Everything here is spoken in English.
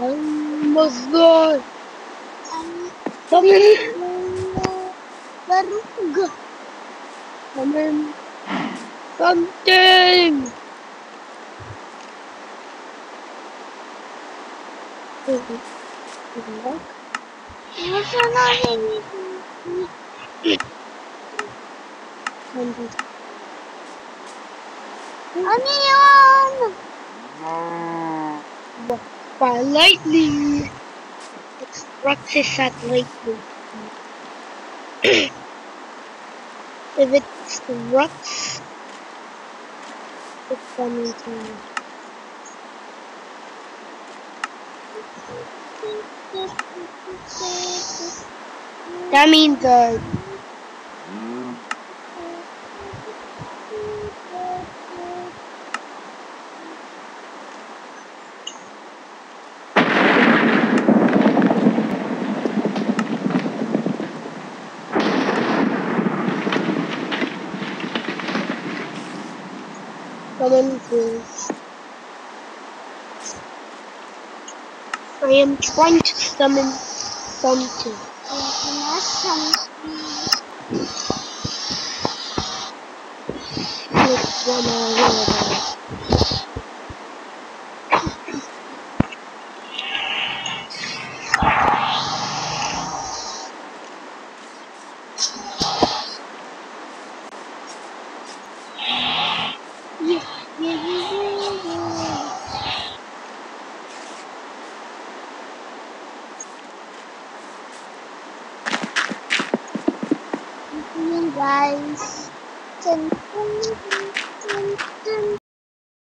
Алмаза. Дорога. Амин. Something. Так. Я все равно не вижу. Аминь! But lightning. It's Roxas at lightning. if it's the it's coming to me. That means uh, I am trying to summon something. Are you You guys. Dun, dun, dun,